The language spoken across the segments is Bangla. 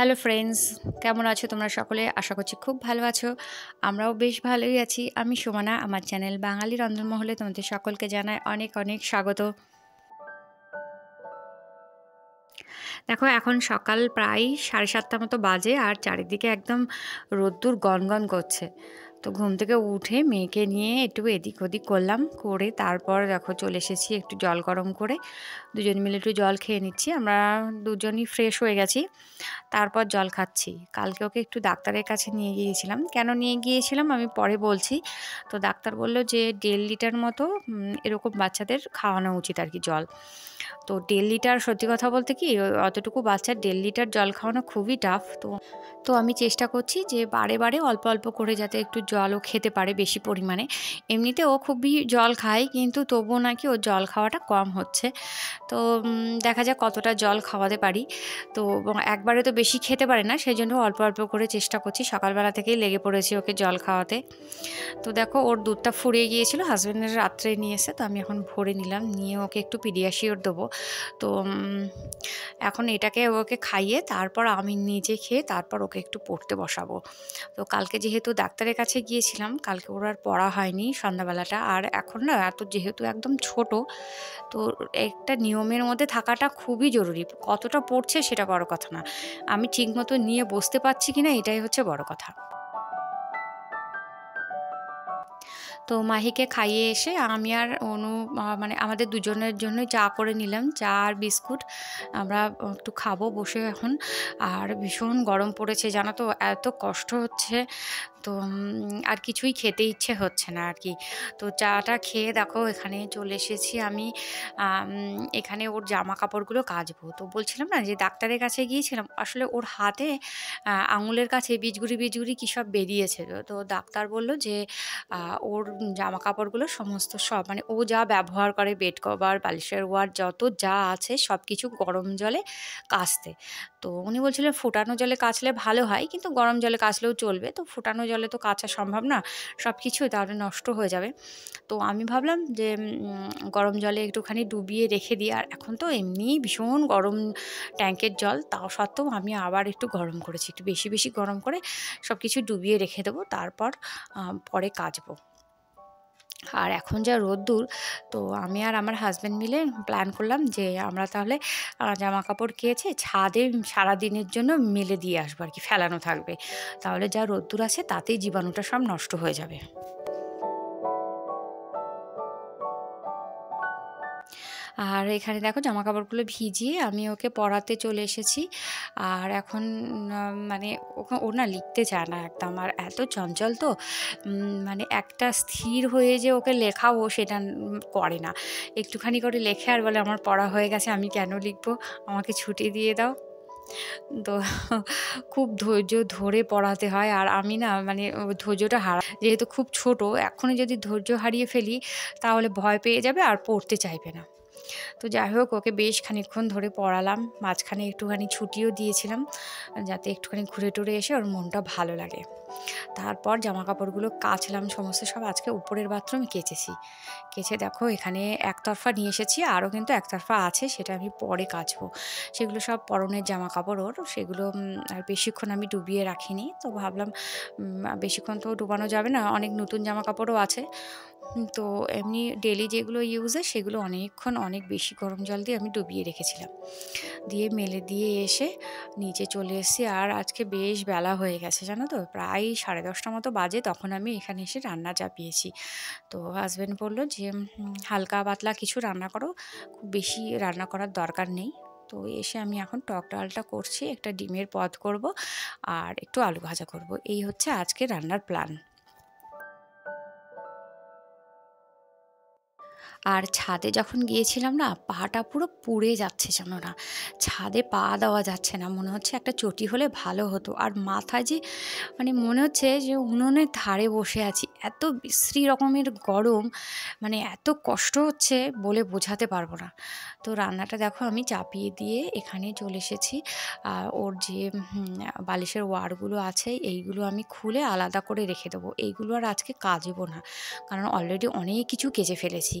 হ্যালো ফ্রেন্ডস কেমন আছো তোমরা সকলে? আশা করছি খুব ভালো আছো। আমরাও বেশ ভালোই আছি। আমি সুমনা, আমার চ্যানেল বাঙালি রন্ধনমহলে তোমাদের সকলকে জানায় অনেক অনেক স্বাগত। দেখো, এখন সকাল প্রায় সাড়ে সাতটা মতো বাজে আর চারিদিকে একদম রোদ্দুর গনগন করছে। তো ঘুম থেকে উঠে মেয়েকে নিয়ে একটু এদিক ওদিক করলাম, করে তারপর দেখো চলে এসেছি একটু জল গরম করে। দুজন মিলে একটু জল খেয়ে নিচ্ছি, আমরা দুজনই ফ্রেশ হয়ে গেছি, তারপর জল খাচ্ছি। কালকে ওকে একটু ডাক্তারের কাছে নিয়ে গিয়েছিলাম। কেন নিয়ে গিয়েছিলাম আমি পরে বলছি, তো ডাক্তার বলল যে দেড় লিটার মতো এরকম বাচ্চাদের খাওয়ানো উচিত আর কি জল। তো দেড় লিটার সত্যি কথা বলতে কি, অতটুকু বাচ্চার দেড় লিটার জল খাওয়ানো খুবই টাফ তো তো আমি চেষ্টা করছি যে বারে বারে অল্প অল্প করে যাতে একটু জলও খেতে পারে বেশি পরিমাণে। এমনিতে ও খুবই জল খায়, কিন্তু তবুও নাকি ও জল খাওয়াটা কম হচ্ছে। তো দেখা যাক কতটা জল খাওয়াতে পারি। তো একবারে তো বেশি খেতে পারে না সেই জন্য অল্প অল্প করে চেষ্টা করছি। সকালবেলা থেকেই লেগে পড়েছি ওকে জল খাওয়াতে। তো দেখো, ওর দুধটা ফুরিয়ে গিয়েছিল হাজব্যান্ডের রাত্রে নিয়ে এসে, তো আমি এখন ভরে নিলাম। নিয়ে ওকে একটু পিডিয়াশিওর দেবো। তো এখন এটাকে ওকে খাইয়ে, তারপর আমি নিজে খেয়ে, তারপর ওকে একটু পড়তে বসাবো। তো কালকে যেহেতু ডাক্তারের কাছে গিয়েছিলাম, কালকে ওর আর পড়া হয়নি সন্ধ্যাবেলাটা। আর এখন না, এত যেহেতু একদম ছোট, তো একটা নিয়মের মধ্যে থাকাটা খুবই জরুরি। কতটা পড়ছে সেটা বড় কথা না। আমি ঠিকমতো নিয়ে বসতে পারছি কিনা এটাই হচ্ছে বড় কথা। তো মাহিকে খাইয়ে এসে আমি আর অনু মানে আমাদের দুজনের জন্য চা করে নিলাম। চা আর বিস্কুট আমরা একটু খাব বসে এখন। আর ভীষণ গরম পড়েছে, জানো তো? এত কষ্ট হচ্ছে। তো আর কিছুই খেতে ইচ্ছে হচ্ছে না আর কি। তো চাটা খেয়ে দেখো এখানে চলে এসেছি আমি এখানে ওর জামা কাপড়গুলো কাচবো। তো বলছিলাম না যে ডাক্তারের কাছে গিয়েছিলাম, আসলে ওর হাতে আঙুলের কাছে বীজগুড়ি বীজগুড়ি কী সব বেরিয়েছে। তো ডাক্তার বলল যে ওর জামা কাপড়গুলো সমস্ত সব মানে ও যা ব্যবহার করে বেড কভার বালিশের ওয়ার যত যা আছে সব কিছু গরম জলে কাচতে। তো উনি বলছিলেন, ফুটানো জলে কাচলে ভালো হয়, কিন্তু গরম জলে কাচলেও চলবে। তো ফুটানো জলে তো কাচা সম্ভব না সব কিছু তাহলে নষ্ট হয়ে যাবে। তো আমি ভাবলাম যে গরম জলে একটুখানি ডুবিয়ে রেখে দিই, আর এখন তো এমনিই ভীষণ গরম ট্যাঙ্কের জল, তাও সত্ত্বেও আমি আবার একটু গরম করেছি, একটু বেশি বেশি গরম করে সব কিছু ডুবিয়ে রেখে দেবো, তারপর পরে কাচবো। আর এখন যা রোদ্দুর, তো আমি আর আমার হাজব্যান্ড মিলে প্ল্যান করলাম যে আমরা তাহলে জামা কাপড় কেচে ছাদে সারাদিনের জন্য মেলে দিয়ে আসব আর কি, ফেলানো থাকবে। তাহলে যা রোদ্দুর আছে তাতেই জীবাণুটা সব নষ্ট হয়ে যাবে। আর এখানে দেখো জামা কাপড়গুলো ভিজিয়ে আমি ওকে পড়াতে চলে এসেছি। আর এখন মানে ও না লিখতে চায় না একদম। আর এত চঞ্চল তো মানে একটা স্থির হয়ে যে ওকে লেখাবো সেটা করে না। একটুখানি করে লেখে আর বলে, আমার পড়া হয়ে গেছে, আমি কেন লিখব? আমাকে ছুটি দিয়ে দাও। তো খুব ধৈর্য ধরে পড়াতে হয়। আর আমি না মানে ধৈর্যটা হারা, যেহেতু খুব ছোট এখনই যদি ধৈর্য হারিয়ে ফেলি, তাহলে ভয় পেয়ে যাবে আর পড়তে চাইবে না। তো যাই হোক, ওকে বেশ খানিক্ষণ ধরে পড়ালাম। মাঝখানে একটুখানি ছুটিও দিয়েছিলাম, যাতে একটুখানি ঘুরে টুরে এসে ওর মনটা ভালো লাগে। তারপর জামা কাপড়গুলো কাচলাম, সমস্ত সব আজকে উপরের বাথরুম কেচেছি। কেচে দেখো এখানে একতরফা নিয়ে এসেছি, আরও কিন্তু একতরফা আছে, সেটা আমি পরে কাচবো। সেগুলো সব পরনের জামা কাপড় ওর, সেগুলো আর বেশিক্ষণ আমি ডুবিয়ে রাখিনি। তো ভাবলাম বেশিক্ষণ তো ডুবানো যাবে না, অনেক নতুন জামা কাপড়ও আছে তো এমনি ডেলি যেগুলো ইউজ সেগুলো অনেকক্ষণ, অনেক বেশি গরম জল দিয়ে আমি ডুবিয়ে রেখেছিলাম। দিয়ে মেলে দিয়ে এসে নিচে চলে এসেছি। আর আজকে বেশ বেলা হয়ে গেছে, জানো তো? প্রায় সাড়ে দশটা মতো বাজে, তখন আমি এখানে এসে রান্না চাপিয়েছি। তো হাজব্যান্ড বলল যে হালকা পাতলা কিছু রান্না করো, খুব বেশি রান্না করার দরকার নেই। তো এসে আমি এখন টক ডালটা করছি, একটা ডিমের পদ করব আর একটু আলু ভাজা করব। এই হচ্ছে আজকে রান্নার প্ল্যান আর ছাদে যখন গিয়েছিলাম না, পাটা পুরো পুড়ে যাচ্ছে যেন না। ছাদে পা দেওয়া যাচ্ছে না, মনে হচ্ছে একটা চটি হলে ভালো হতো। আর মাথায় যে মানে মনে হচ্ছে যে উনুনের ধারে বসে আছি। এত বিশ্রী রকমের গরম মানে এত কষ্ট হচ্ছে বলে বোঝাতে পারব না। তো রান্নাটা দেখো আমি চাপিয়ে দিয়ে এখানে চলে এসেছি। আর ওর যে বালিশের ওয়ারগুলো আছে, এইগুলো আমি খুলে আলাদা করে রেখে দেবো। এইগুলো আর আজকে কাজবো না। কারণ অলরেডি অনেক কিছু কেচে ফেলেছি।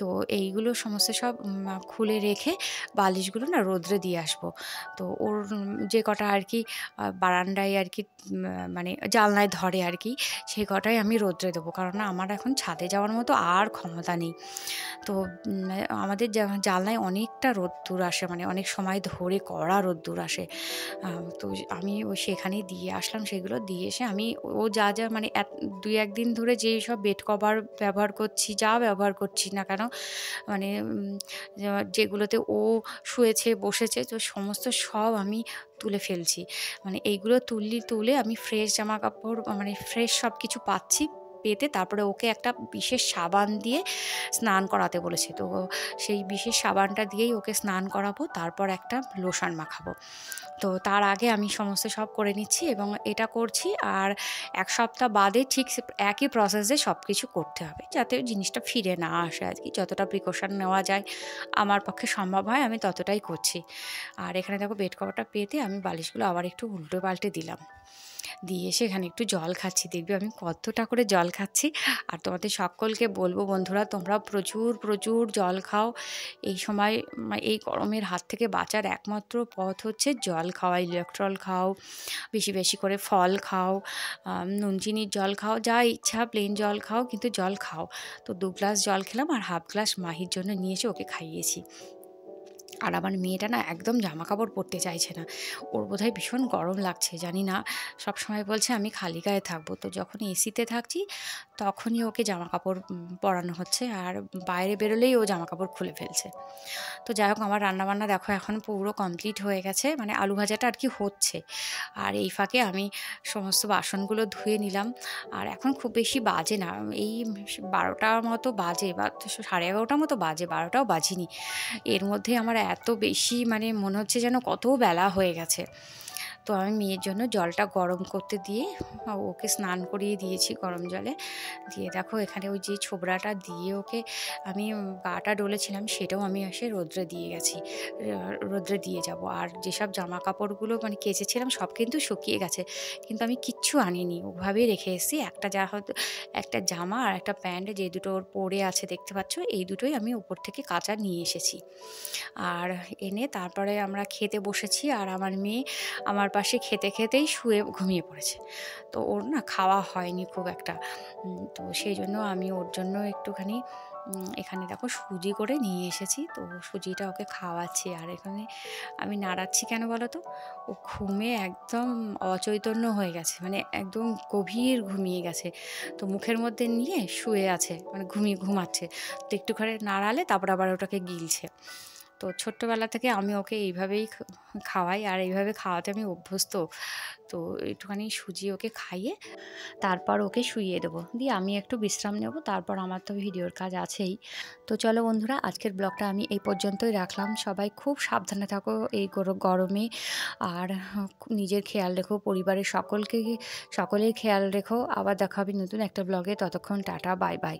তো এইগুলো সমস্ত সব খুলে রেখে বালিশগুলো না রোদ্রে দিয়ে আসব। তো ওর যে কটা আর কি বারান্দায় আর কি মানে জানলায় ধরে আর কি সেই কটাই আমি রোদ্রে দেবো। কারণ আমার এখন ছাদে যাওয়ার মতো আর ক্ষমতা নেই। তো আমাদের জানলায় অনেকটা রোদ্দুর আসে মানে অনেক সময় ধরে কড়া রোদ্দুর আসে। তো আমি ওই সেখানেই দিয়ে আসলাম, সেগুলো দিয়ে এসে আমি ও যা যা মানে দুই, একদিন ধরে যেই সব বেড কভার ব্যবহার করছি, যা ব্যবহার করছি না কেন মানে যেগুলোতে ও শুয়েছে, বসেছে, তো সমস্ত সব আমি তুলে ফেলছি। মানে এইগুলো তুললি, তুলে আমি ফ্রেশ জামা কাপড় মানে ফ্রেশ সব কিছু পাচ্ছি। পেতে তারপরে ওকে একটা বিশেষ সাবান দিয়ে স্নান করাতে বলেছে। তো সেই বিশেষ সাবানটা দিয়েই ওকে স্নান করাবো, তারপর একটা লোশন মাখাবো। তো তার আগে আমি সমস্ত সব করে নিচ্ছি এবং এটা করছি আর এক সপ্তাহ বাদে ঠিক একই প্রসেসে সব কিছু করতে হবে যাতে জিনিসটা ফিরে না আসে আর কি যতটা প্রিকশন নেওয়া যায় আমার পক্ষে সম্ভব হয় আমি ততটাই করছি। আর এখানে দেখো বেড কভারটা পেতে আমি বালিশগুলো আবার একটু উল্টো পাল্টে দিলাম। দিয়ে এসে এখানে একটু জল খাচ্ছি। দেখবি আমি কতটা করে জল খাচ্ছি। আর তোমাদের সকলকে বলব বন্ধুরা, তোমরা প্রচুর প্রচুর জল খাও। এই সময় এই গরমের হাত থেকে বাঁচার একমাত্র পথ হচ্ছে জল খাওয়া, ইলেকট্রল খাও, বেশি বেশি করে ফল খাও নুন চিনির জল খাও, যা ইচ্ছা প্লেন জল খাও, কিন্তু জল খাও। তো দু গ্লাস জল খেলাম আর হাফ গ্লাস মাহির জন্য নিয়ে এসে ওকে খাইয়েছি। আর আমার মেয়েটা না একদম জামা কাপড় পরতে চাইছে না। ওর বোধহয় ভীষণ গরম লাগছে, জানি না। সব সময় বলছে, আমি খালি গায়ে থাকব। তো যখন এসিতে থাকছি, তখনই ওকে জামা কাপড় পরানো হচ্ছে। আর বাইরে বেরোলেই ও জামা কাপড় খুলে ফেলছে। তো যাই হোক, আমার রান্নাবান্না দেখো, এখন পুরো কমপ্লিট হয়ে গেছে। মানে আলু ভাজাটা আর কি হচ্ছে। আর এই ফাঁকে আমি সমস্ত বাসনগুলো ধুয়ে নিলাম। আর এখন খুব বেশি বাজে না। এই বারোটার মতো বাজে বা সাড়ে এগারোটার মতো বাজে, বারোটাও বাজিনি। এর মধ্যে আমার এত বেশি মানে মনে হচ্ছে যেন কত বেলা হয়ে গেছে। তো আমি মেয়ের জন্য জলটা গরম করতে দিয়ে ওকে স্নান করিয়ে দিয়েছি গরম জলে। দিয়ে দেখো এখানে ওই যে ছোবড়াটা দিয়ে ওকে আমি গাটা ডলেছিলাম, সেটাও আমি এসে রোদ্রে দিয়ে গেছি। রোদ্রে দিয়ে যাব। আর যেসব জামা কাপড়গুলো মানে কেচেছিলাম, সব কিন্তু শুকিয়ে গেছে। কিন্তু আমি কিচ্ছু আনিনি, ওভাবেই রেখে এসেছি। একটা যা হয়তো একটা জামা আর একটা প্যান্ট, যে দুটো ওর পরে আছে দেখতে পাচ্ছ, এই দুটোই আমি উপর থেকে কাঁচা নিয়ে এসেছি। আর এনে তারপরে আমরা খেতে বসেছি। আর আমার মেয়ে, আমার পাশে খেতে খেতেই শুয়ে ঘুমিয়ে পড়েছে। তো ওর না খাওয়া হয়নি খুব একটা। তো সেই জন্য আমি ওর জন্য একটুখানি এখানে দেখো সুজি করে নিয়ে এসেছি। তো সুজিটা ওকে খাওয়াচ্ছি। আর এখানে আমি নাড়াচ্ছি কেন বলো তো ও ঘুমে একদম অচৈতন্য হয়ে গেছে। মানে একদম গভীর ঘুমিয়ে গেছে। তো মুখের মধ্যে নিয়ে শুয়ে আছে। মানে ঘুমিয়ে ঘুমাচ্ছে। তো একটুখানি নাড়ালে তারপর আবার ওটাকে গিলছে। তো ছোট্টবেলা থেকে আমি ওকে এইভাবেই খাওয়াই আর এইভাবে খাওয়াতে আমি অভ্যস্ত। তো একটুখানি সুজি ওকে খাইয়ে তারপর ওকে শুইয়ে দেবো। দিয়ে আমি একটু বিশ্রাম নেব, তারপর আমার তো ভিডিওর কাজ আছেই। তো চলো বন্ধুরা, আজকের ব্লগটা আমি এই পর্যন্তই রাখলাম। সবাই খুব সাবধানে থাকো এই গরমে। আর নিজের খেয়াল রেখো, পরিবারের সকলকে, সকলের খেয়াল রেখো। আবার দেখা হবে নতুন একটা ব্লগে। ততক্ষণ টাটা, বাই বাই।